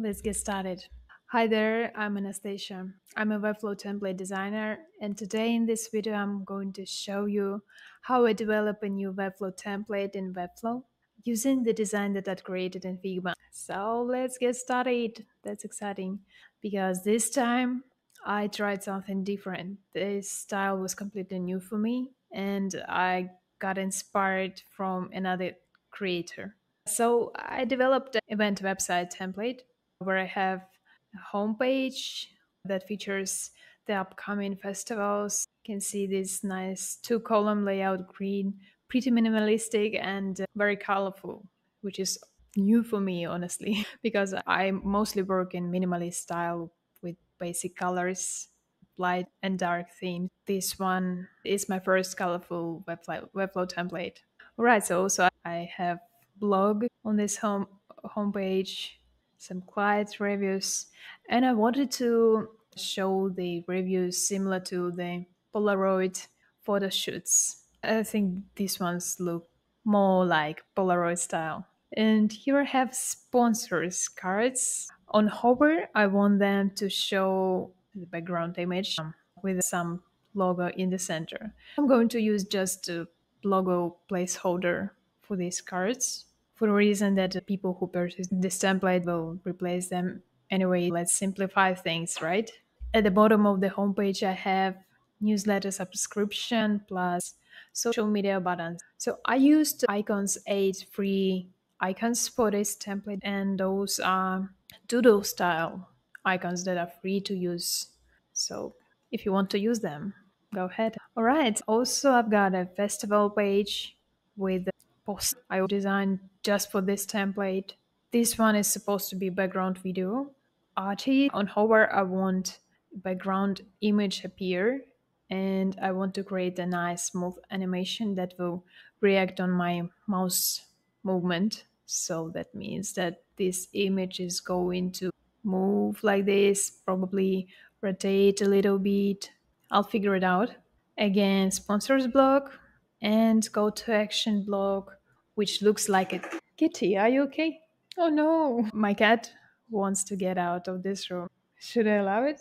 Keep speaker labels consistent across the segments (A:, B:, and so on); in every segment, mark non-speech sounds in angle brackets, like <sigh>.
A: Let's get started. Hi there, I'm Anastasia. I'm a Webflow template designer, and today in this video, I'm going to show you how I develop a new Webflow template in Webflow using the design that I created in Figma. So let's get started. That's exciting because this time I tried something different. This style was completely new for me, and I got inspired from another creator. So I developed an event website template where I have a homepage that features the upcoming festivals. You can see this nice two column layout green, pretty minimalistic and very colorful, which is new for me, honestly, <laughs> because I mostly work in minimalist style with basic colors, light and dark themes. This one is my first colorful Webflow, template. All right, so also I have blog on this home homepage some quiet reviews, and I wanted to show the reviews similar to the Polaroid photo shoots. I think these ones look more like Polaroid style. And here I have sponsors cards. On hover, I want them to show the background image with some logo in the center. I'm going to use just a logo placeholder for these cards for the reason that the people who purchase this template will replace them anyway. Let's simplify things, right? At the bottom of the homepage, I have newsletter subscription plus social media buttons. So I used icons 8 free icons for this template, and those are doodle style icons that are free to use. So if you want to use them, go ahead. All right. Also, I've got a festival page with post I designed just for this template. This one is supposed to be background video. Arty on hover, I want background image appear and I want to create a nice smooth animation that will react on my mouse movement. So that means that this image is going to move like this, probably rotate a little bit. I'll figure it out. Again, sponsors block and go to action block which looks like a kitty. Are you okay? Oh no, my cat wants to get out of this room. Should I allow it?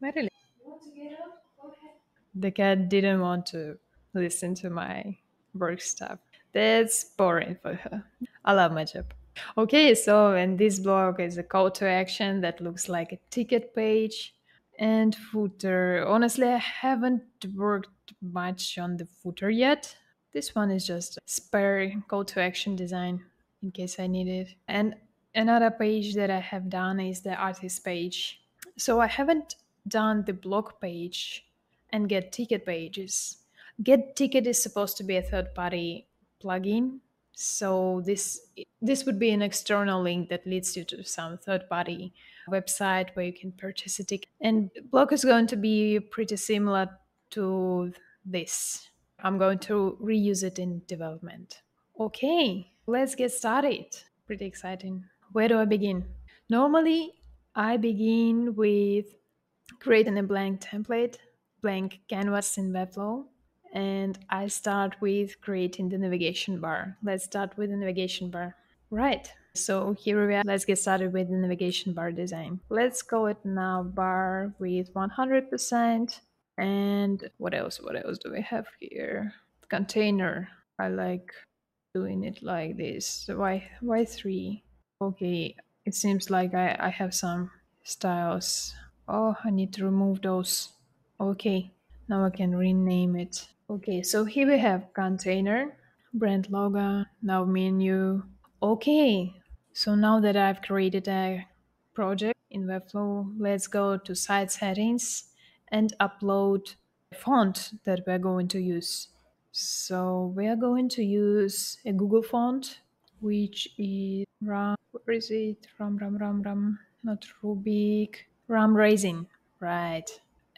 A: Marilyn. Want to get out? Okay. The cat didn't want to listen to my work stuff. That's boring for her. I love my job. Okay, so and this blog is a call to action that looks like a ticket page and footer. Honestly, I haven't worked much on the footer yet. This one is just spare call to action design in case I need it. And another page that I have done is the artist page. So I haven't done the blog page and get ticket pages. Get ticket is supposed to be a third party plugin. So this this would be an external link that leads you to some third party website where you can purchase a ticket. And blog is going to be pretty similar to this. I'm going to reuse it in development. Okay, let's get started. Pretty exciting. Where do I begin? Normally, I begin with creating a blank template, blank canvas in Webflow, and I start with creating the navigation bar. Let's start with the navigation bar. Right, so here we are. Let's get started with the navigation bar design. Let's call it nav bar with 100%. And what else? What else do we have here? Container. I like doing it like this. Why why three? Okay, it seems like I, I have some styles. Oh, I need to remove those. Okay, now I can rename it. Okay, so here we have container, brand logo, nav menu. Okay, so now that I've created a project in Webflow, let's go to site settings and upload font that we're going to use. So we are going to use a Google font, which is Ram. Where is it? Ram Ram Ram Ram. Not Rubik. Rum Raisin. Right.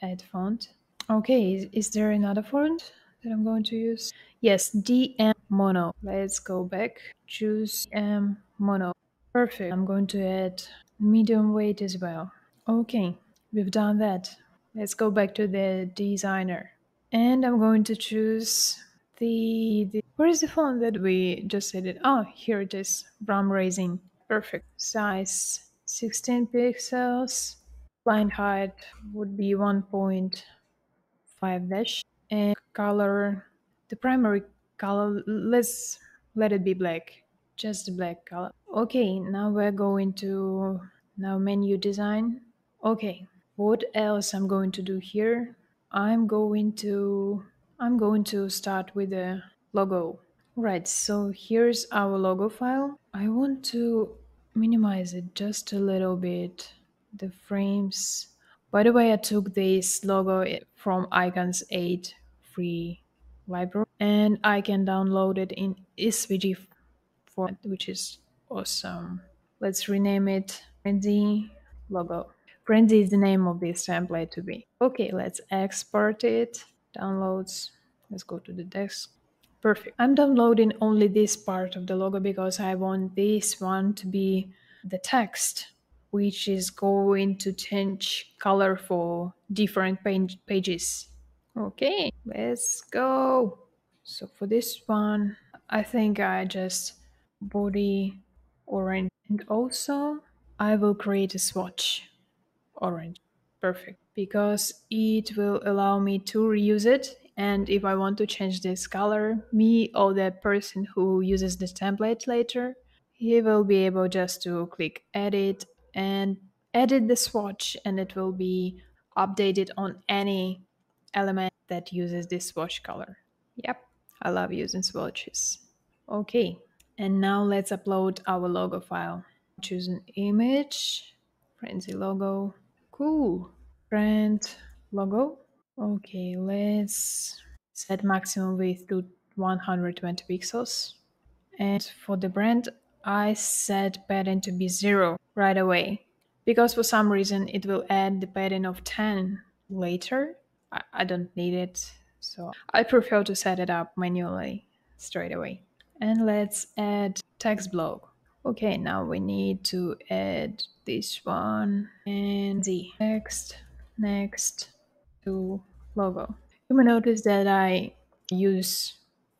A: Add font. Okay. Is, is there another font that I'm going to use? Yes. DM Mono. Let's go back. Choose M Mono. Perfect. I'm going to add medium weight as well. Okay. We've done that. Let's go back to the designer. And I'm going to choose the, the where is the font that we just it? Oh, here it is. Rum Raisin. Perfect. Size 16 pixels. Blind height would be 1.5 dash. And color, the primary color, let's let it be black. Just the black color. Okay, now we're going to nav menu design. Okay, what else I'm going to do here? I'm going to I'm going to start with the logo. Right, so here's our logo file. I want to minimize it just a little bit. The frames. By the way, I took this logo from Icons 8 free library and I can download it in SVG format, which is awesome. Let's rename it Frenzy logo. Frenzy is the name of this template to be. Okay, let's export it. Downloads. Let's go to the desk. Perfect. I'm downloading only this part of the logo because I want this one to be the text, which is going to change color for different pages. Okay, let's go. So for this one, I think I just body orange and also I will create a swatch orange. Perfect. Because it will allow me to reuse it. And if I want to change this color, me or the person who uses this template later, he will be able just to click edit and edit the swatch and it will be updated on any element that uses this swatch color. Yep, I love using swatches. Okay, and now let's upload our logo file. Choose an image, frenzy logo. Cool. Brand logo. Okay, let's set maximum width to 120 pixels. And for the brand, I set padding to be zero right away because for some reason it will add the padding of 10 later. I, I don't need it, so I prefer to set it up manually straight away. And let's add text block. Okay, now we need to add this one and the next, next to logo. You may notice that I use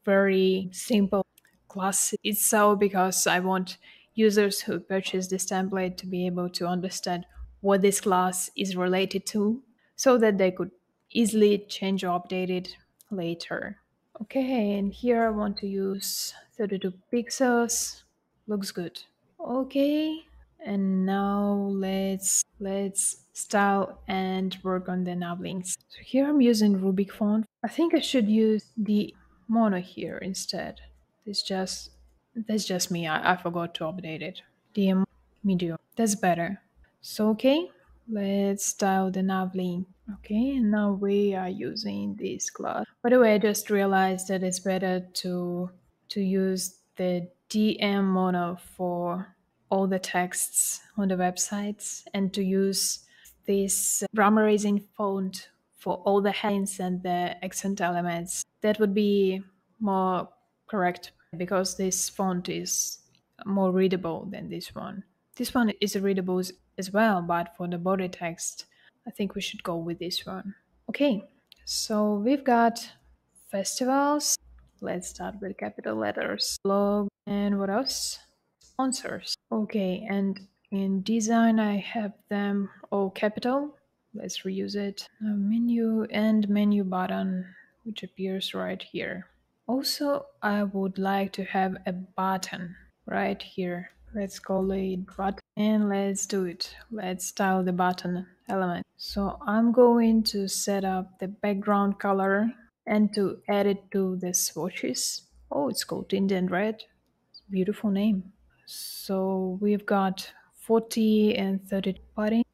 A: very simple classes. It's so because I want users who purchase this template to be able to understand what this class is related to so that they could easily change or update it later. Okay, and here I want to use 32 pixels. Looks good. Okay, and now let's let's style and work on the nav links. So here I'm using Rubik font. I think I should use the mono here instead. It's just that's just me. I, I forgot to update it. DM medium. That's better. So okay, let's style the nav link. Okay, and now we are using this class. By the way, I just realized that it's better to to use the DM mono for all the texts on the websites and to use this grammar raising font for all the headings and the accent elements. That would be more correct because this font is more readable than this one. This one is readable as well, but for the body text, I think we should go with this one. Okay, so we've got festivals. Let's start with capital letters. Blog and what else? Sponsors. Okay, and in design, I have them all capital. Let's reuse it. A menu and menu button, which appears right here. Also, I would like to have a button right here. Let's call it button and let's do it. Let's style the button element. So I'm going to set up the background color and to add it to the swatches. Oh, it's called Indian Red. Beautiful name. So we've got 40 and 30 padding.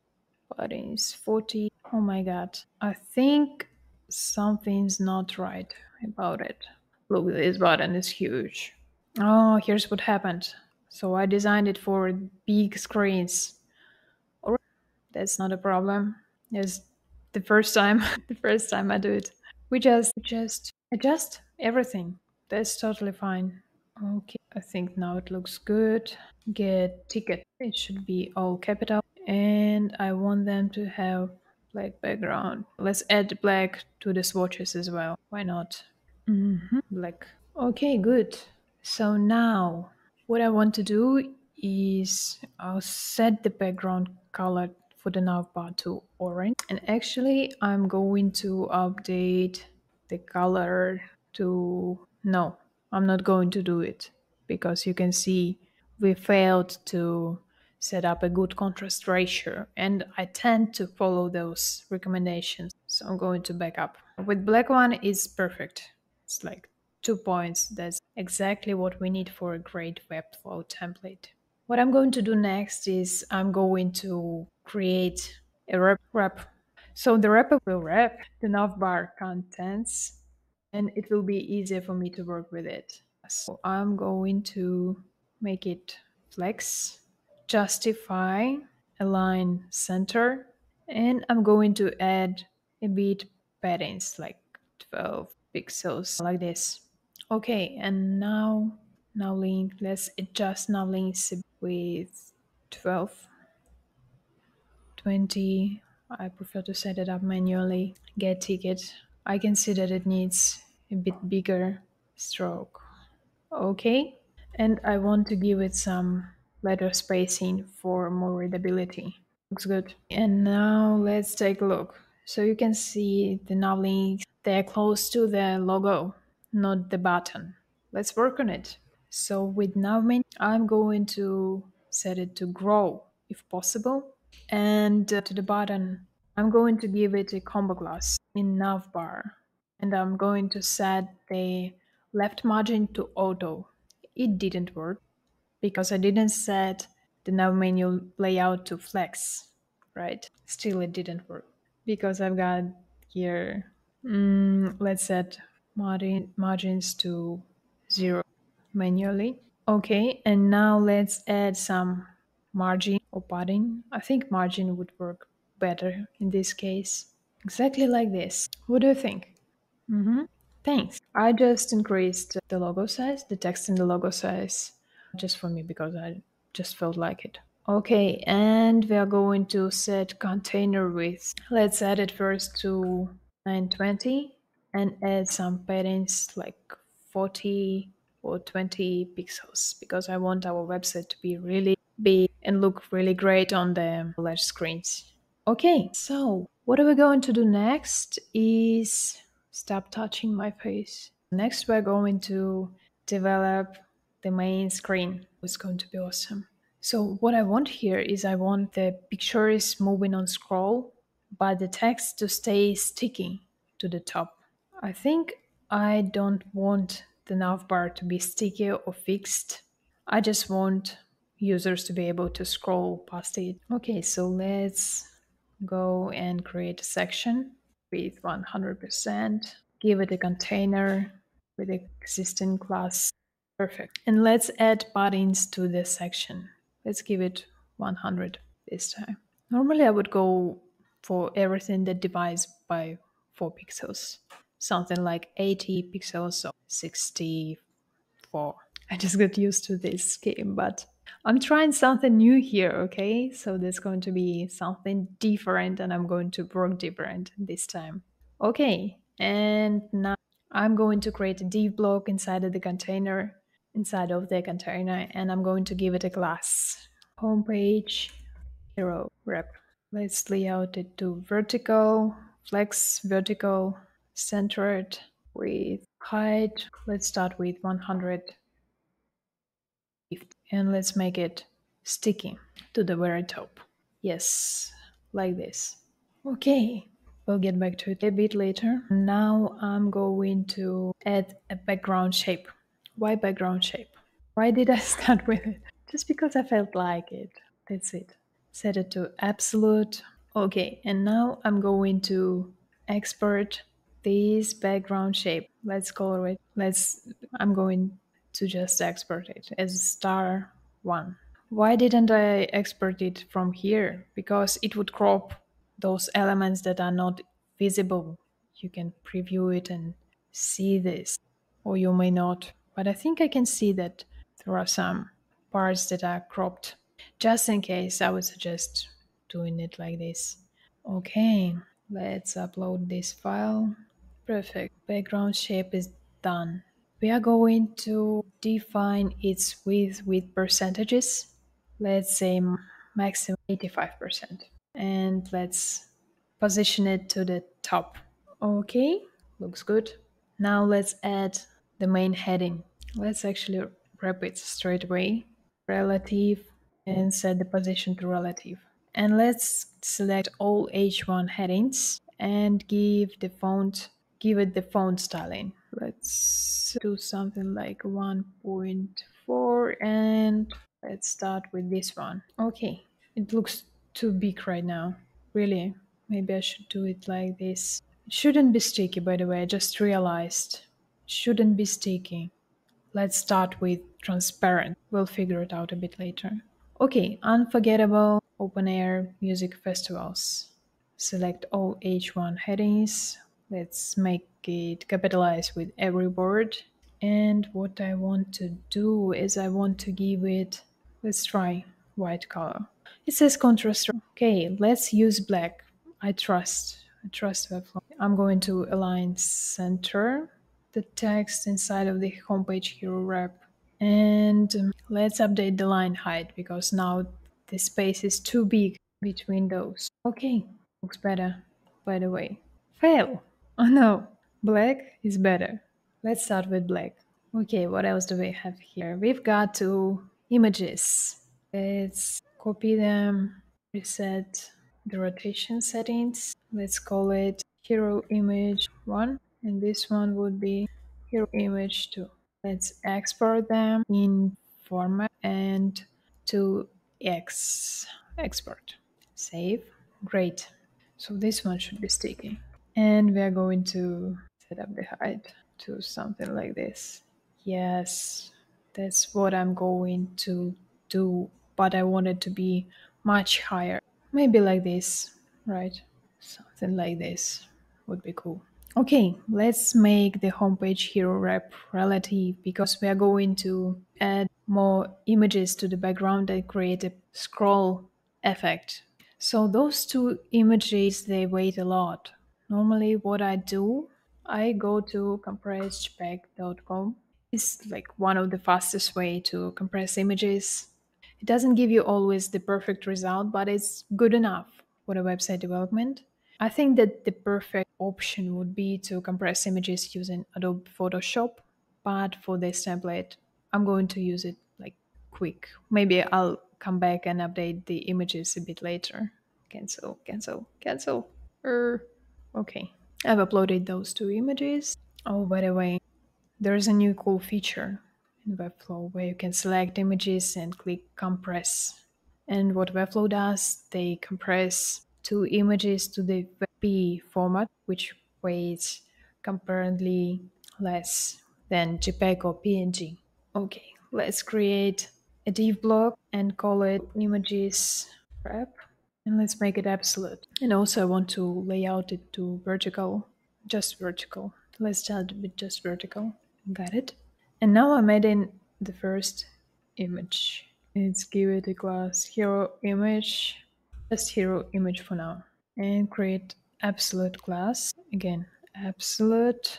A: Padding is 40. Oh my god. I think something's not right about it. Look, this button is huge. Oh, here's what happened. So I designed it for big screens. That's not a problem. It's the first time, <laughs> the first time I do it. We just just adjust everything. That's totally fine. Okay, I think now it looks good. Get ticket. It should be all capital. And I want them to have black background. Let's add black to the swatches as well. Why not? Mm-hmm. Black. Okay, good. So now what I want to do is I'll set the background color for the navbar to orange. And actually, I'm going to update the color to no, I'm not going to do it because you can see we failed to set up a good contrast ratio and I tend to follow those recommendations. So I'm going to back up. With black one is perfect. It's like two points. That's exactly what we need for a great Webflow template. What I'm going to do next is I'm going to create a wrap. wrap. So the wrapper will wrap the navbar contents and it will be easier for me to work with it. So I'm going to make it flex justify, align center, and I'm going to add a bit paddings like 12 pixels like this. Okay, and now nav link, let's adjust nav links with 12, 20. I prefer to set it up manually. Get ticket. I can see that it needs a bit bigger stroke. Okay, and I want to give it some letter spacing for more readability. Looks good. And now let's take a look. So you can see the nav links, they're close to the logo, not the button. Let's work on it. So with navmin, I'm going to set it to grow if possible. And uh, to the button, I'm going to give it a combo class in navbar. And I'm going to set the left margin to auto. It didn't work because I didn't set the nav menu layout to flex, right? Still, it didn't work because I've got here, mm, let's set margin, margins to zero manually. Okay, and now let's add some margin or padding. I think margin would work better in this case. Exactly like this. What do you think? Mm-hmm. Thanks. I just increased the logo size, the text in the logo size just for me because I just felt like it. Okay, and we are going to set container width. Let's add it first to 920 and add some paddings like 40 or 20 pixels because I want our website to be really big and look really great on the large screens. Okay, so what are we going to do next is stop touching my face. Next, we're going to develop the main screen It's going to be awesome. So what I want here is I want the pictures moving on scroll, but the text to stay sticky to the top. I think I don't want the navbar to be sticky or fixed. I just want users to be able to scroll past it. Okay, so let's go and create a section with 100%. Give it a container with the existing class Perfect. And let's add buttons to this section. Let's give it 100 this time. Normally I would go for everything that divides by 4 pixels. Something like 80 pixels or 64. I just got used to this game, but I'm trying something new here, okay? So there's going to be something different and I'm going to work different this time. Okay, and now I'm going to create a div block inside of the container inside of the container and I'm going to give it a class. Homepage, hero, wrap. Let's layout it to vertical, flex, vertical, centered with height. Let's start with 100 and let's make it sticky to the very top. Yes, like this. Okay, we'll get back to it a bit later. Now I'm going to add a background shape. Why background shape? Why did I <laughs> start with it? Just because I felt like it. That's it. Set it to absolute. Okay, and now I'm going to export this background shape. Let's color it. Let's, I'm going to just export it as star one. Why didn't I export it from here? Because it would crop those elements that are not visible. You can preview it and see this, or you may not but I think I can see that there are some parts that are cropped. Just in case, I would suggest doing it like this. Okay, let's upload this file. Perfect. Background shape is done. We are going to define its width with percentages. let's say maximum 85%. And let's position it to the top. Okay, looks good. Now let's add the main heading. Let's actually wrap it straight away. Relative and set the position to relative. And let's select all H1 headings and give the font, give it the font styling. Let's do something like 1.4 and let's start with this one. Okay, it looks too big right now. Really, maybe I should do it like this. It shouldn't be sticky, by the way, I just realized. It shouldn't be sticky. Let's start with transparent. We'll figure it out a bit later. Okay, unforgettable open air music festivals. Select all H1 headings. Let's make it capitalized with every word. And what I want to do is I want to give it, let's try white color. It says contrast. Okay, let's use black. I trust. I trust Webflow. I'm going to align center the text inside of the homepage hero wrap. And um, let's update the line height because now the space is too big between those. Okay, looks better, by the way. Fail! Oh no, black is better. Let's start with black. Okay, what else do we have here? We've got two images. Let's copy them, reset the rotation settings. Let's call it hero image 1 and this one would be hero image 2. Let's export them in format and to X export. Save. Great. So this one should be sticky. And we are going to set up the height to something like this. Yes, that's what I'm going to do, but I want it to be much higher. Maybe like this, right? Something like this would be cool. Okay, let's make the homepage hero wrap relative because we are going to add more images to the background and create a scroll effect. So those two images, they weight a lot. Normally what I do, I go to compressedjpeg.com. It's like one of the fastest way to compress images. It doesn't give you always the perfect result, but it's good enough for the website development. I think that the perfect option would be to compress images using Adobe Photoshop, but for this template, I'm going to use it like quick. Maybe I'll come back and update the images a bit later. Cancel, cancel, cancel. Er, okay. I've uploaded those two images. Oh, by the way, there's a new cool feature in Webflow where you can select images and click compress. And what Webflow does, they compress two images to the WebP format, which weighs comparatively less than JPEG or PNG. Okay, let's create a div block and call it images wrap. And let's make it absolute. And also I want to lay out it to vertical, just vertical. Let's start with just vertical. Got it. And now I'm adding the first image. Let's give it a class hero image just hero image for now and create absolute class again absolute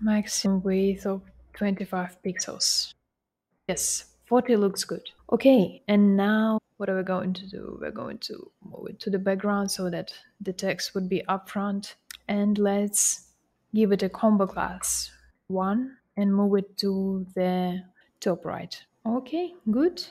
A: maximum width of 25 pixels yes 40 looks good okay and now what are we going to do we're going to to the background so that the text would be up front and let's give it a combo class one and move it to the top right. Okay good.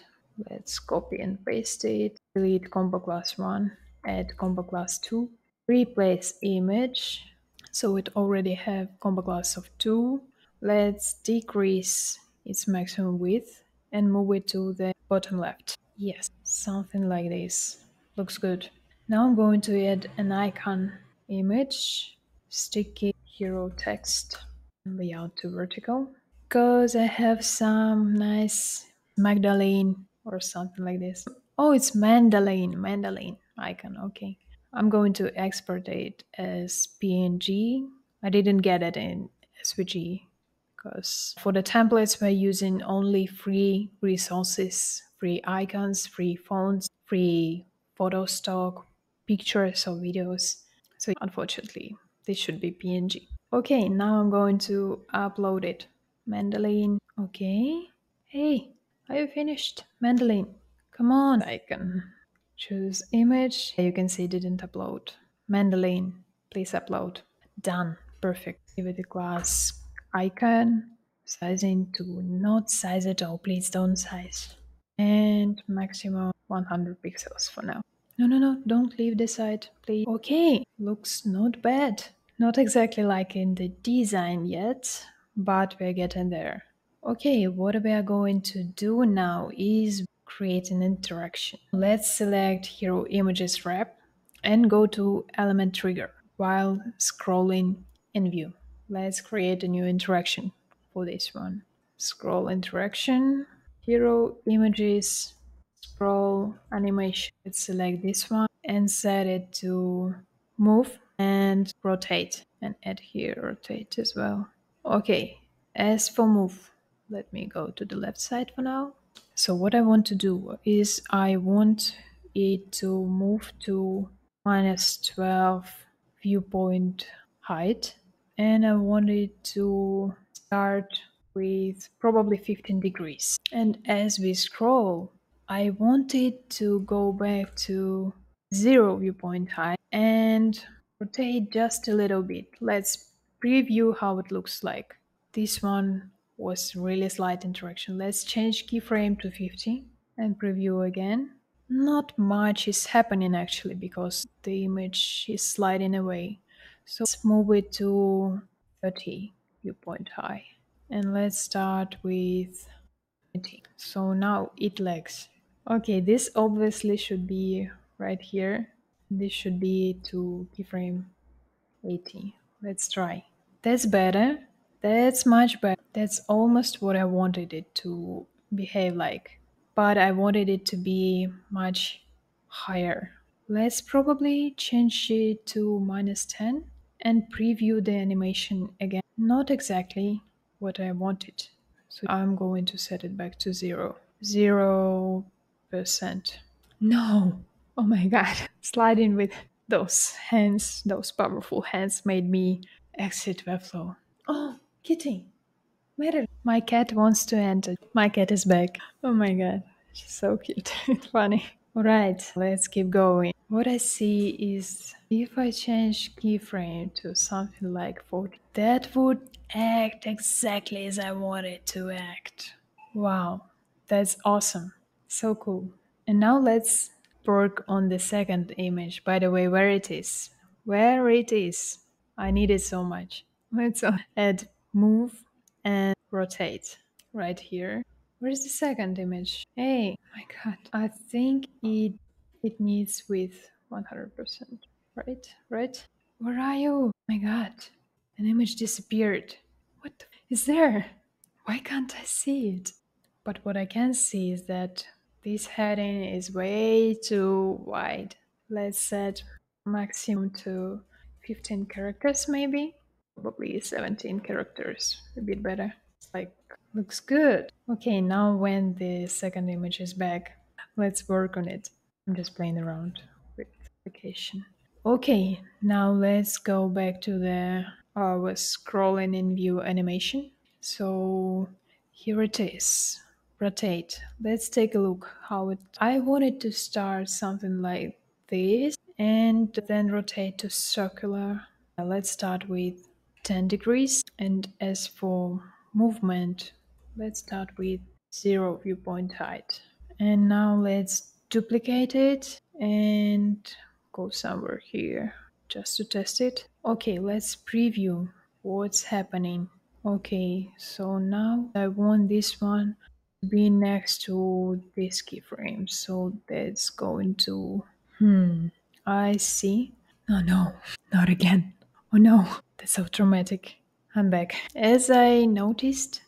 A: Let's copy and paste it. Delete combo class 1 add combo class 2 replace image. So it already have combo class of 2 let's decrease its maximum width and move it to the bottom left. Yes something like this looks good now i'm going to add an icon image sticky hero text layout to vertical because i have some nice magdalene or something like this. Oh, it's Mandalane, Mandalane icon. Okay. I'm going to export it as PNG. I didn't get it in SVG because for the templates, we're using only free resources, free icons, free fonts, free photo stock, pictures or videos. So unfortunately, this should be PNG. Okay, now I'm going to upload it. Mandalane. Okay. Hey, are you finished? Mandolin, Come on, icon. Choose image. You can see didn't upload. Mandolin, please upload. Done. Perfect. Give it a class icon. Sizing to not size at all. Please don't size. And maximum 100 pixels for now. No, no, no, don't leave the site, please. Okay, looks not bad. Not exactly like in the design yet, but we're getting there. Okay, what we are going to do now is create an interaction. Let's select Hero Images wrap and go to Element Trigger while scrolling in view. Let's create a new interaction for this one. Scroll interaction, Hero Images, scroll animation. Let's select this one and set it to move and rotate and add here rotate as well. Okay, as for move, let me go to the left side for now. So what I want to do is I want it to move to minus 12 viewpoint height and I want it to start with probably 15 degrees. And as we scroll, I wanted to go back to zero viewpoint height and rotate just a little bit. Let's preview how it looks like. This one was really slight interaction. Let's change keyframe to 50 and preview again. Not much is happening actually because the image is sliding away. So let's move it to 30 viewpoint high. And let's start with 20. So now it lags. Okay, this obviously should be right here. This should be to keyframe 80. Let's try. That's better. That's much better. That's almost what I wanted it to behave like. But I wanted it to be much higher. Let's probably change it to minus 10 and preview the animation again. Not exactly what I wanted. So I'm going to set it back to zero. Zero percent. No! Oh my god. <laughs> Sliding with those hands, those powerful hands made me exit Webflow. Oh, kitty. My cat wants to enter. My cat is back. Oh my god. She's so cute. <laughs> Funny. Alright, let's keep going. What I see is if I change keyframe to something like 40, that would act exactly as I want it to act. Wow, that's awesome. So cool. And now let's work on the second image. By the way, where it is. Where it is. I need it so much. <laughs> Let's add move and rotate right here. Where's the second image? Hey, my god. I think it it needs with 100%. Right? Right? Where are you? my god. An image disappeared. What is there? Why can't I see it? But what I can see is that this heading is way too wide. Let's set maximum to 15 characters maybe. Probably 17 characters, a bit better. It's like Looks good. Okay, now when the second image is back, let's work on it. I'm just playing around with application. Okay, now let's go back to the uh, scrolling in view animation. So here it is. Rotate. Let's take a look how it. I wanted to start something like this and then rotate to circular. Let's start with 10 degrees. And as for movement, let's start with zero viewpoint height. And now let's duplicate it and go somewhere here just to test it. Okay, let's preview what's happening. Okay, so now I want this one be next to this keyframe. So that's going to, hmm, I see. Oh no, not again. Oh no, that's so traumatic. I'm back. As I noticed,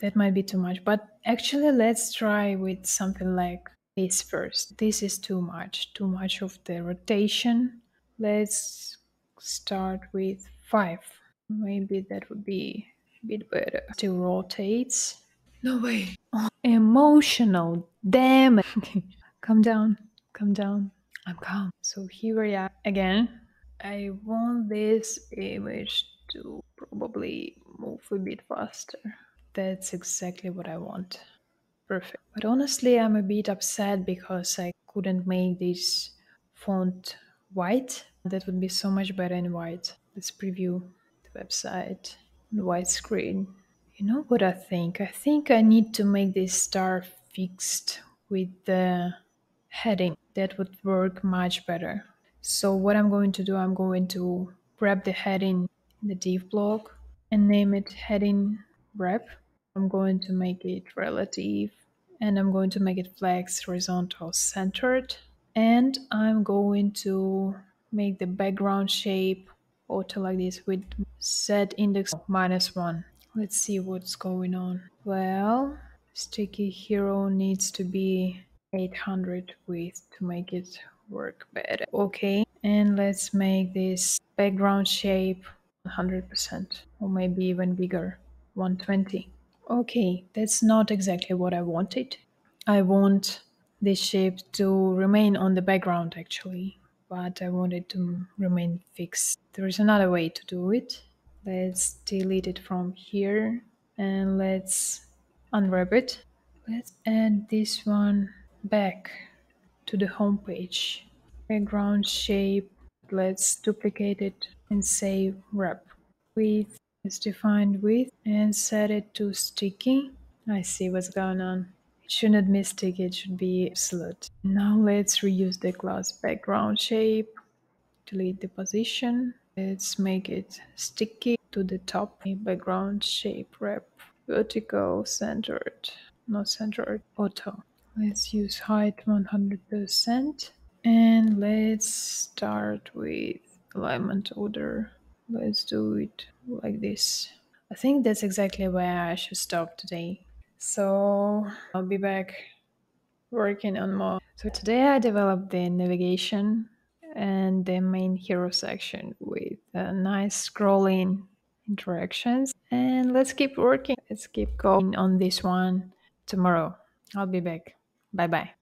A: that might be too much, but actually, let's try with something like this first. This is too much, too much of the rotation. Let's start with five. Maybe that would be a bit better. Still rotates. No way. Oh, emotional. Damn <laughs> Okay. calm down. Calm down. I'm calm. So here we are again. I want this image to probably move a bit faster. That's exactly what I want. perfect. But honestly, I'm a bit upset because I couldn't make this font white. That would be so much better in white. Let's preview the website on white screen. You know what I think? I think I need to make this star fixed with the heading. That would work much better. So what I'm going to do, I'm going to grab the heading in the div block and name it heading wrap. I'm going to make it relative and I'm going to make it flex horizontal centered. And I'm going to make the background shape auto like this with z-index minus one. Let's see what's going on. Well, sticky hero needs to be 800 width to make it work better. Okay, and let's make this background shape 100% or maybe even bigger, 120. Okay, that's not exactly what I wanted. I want this shape to remain on the background actually, but I want it to remain fixed. There is another way to do it. Let's delete it from here and let's unwrap it. Let's add this one back to the home page. Background shape, let's duplicate it and say wrap. Width is defined width and set it to sticky. I see what's going on. It shouldn't be sticky, it should be absolute. Now let's reuse the class background shape, delete the position. Let's make it sticky to the top a background shape wrap vertical centered not centered auto. Let's use height 100% and let's start with alignment order. Let's do it like this. I think that's exactly where i should stop today. So i'll be back working on more. So today i developed the navigation and the main hero section with a nice scrolling interactions and let's keep working. Let's keep going on this one tomorrow. I'll be back. Bye bye